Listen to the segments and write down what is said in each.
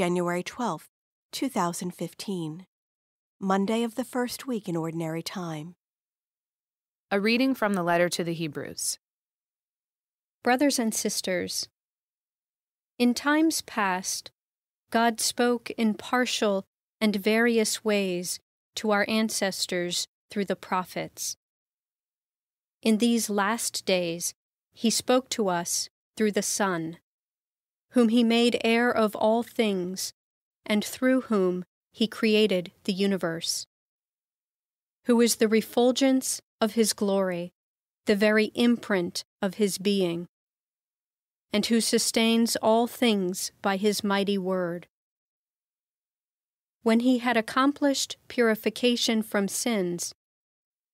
January 12, 2015. Monday of the first week in Ordinary Time. A reading from the letter to the Hebrews. Brothers and sisters, in times past, God spoke in partial and various ways to our ancestors through the prophets. In these last days, He spoke to us through the Son, whom He made heir of all things, and through whom He created the universe, who is the refulgence of His glory, the very imprint of His being, and who sustains all things by His mighty word. When He had accomplished purification from sins,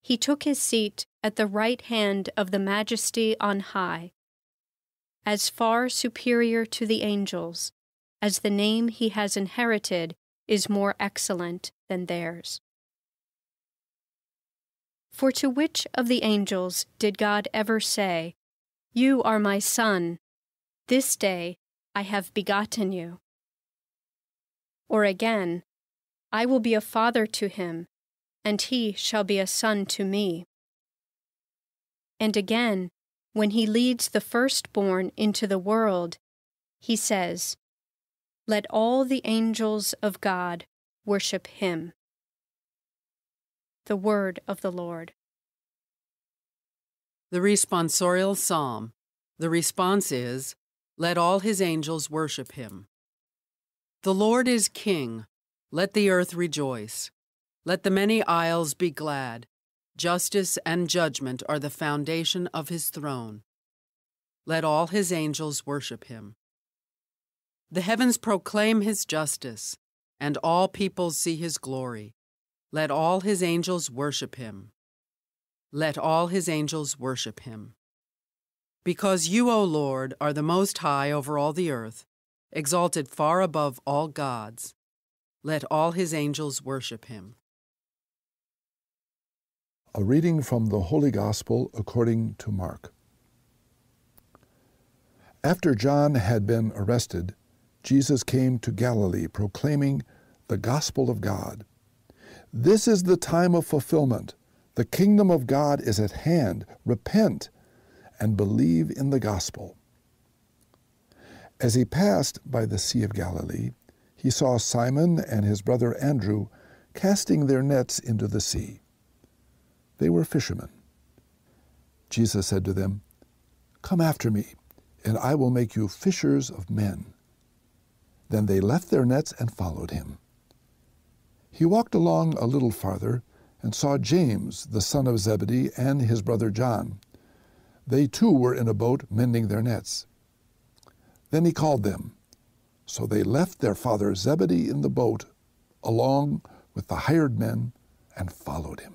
He took His seat at the right hand of the Majesty on high as far superior to the angels, as the name he has inherited is more excellent than theirs. For to which of the angels did God ever say, You are my Son, this day I have begotten you? Or again, I will be a father to him, and he shall be a son to me. And again, when he leads the firstborn into the world, he says, Let all the angels of God worship him. The Word of the Lord. The responsorial psalm. The response is, Let all his angels worship him. The Lord is king. Let the earth rejoice. Let the many isles be glad. Justice and judgment are the foundation of his throne. Let all his angels worship him. The heavens proclaim his justice, and all peoples see his glory. Let all his angels worship him. Let all his angels worship him. Because you, O Lord, are the most high over all the earth, exalted far above all gods, let all his angels worship him. A reading from the Holy Gospel according to Mark. After John had been arrested, Jesus came to Galilee proclaiming the gospel of God. This is the time of fulfillment. The kingdom of God is at hand. Repent and believe in the gospel. As he passed by the Sea of Galilee, he saw Simon and his brother Andrew casting their nets into the sea they were fishermen. Jesus said to them, Come after me, and I will make you fishers of men. Then they left their nets and followed him. He walked along a little farther and saw James, the son of Zebedee, and his brother John. They too were in a boat mending their nets. Then he called them. So they left their father Zebedee in the boat, along with the hired men, and followed him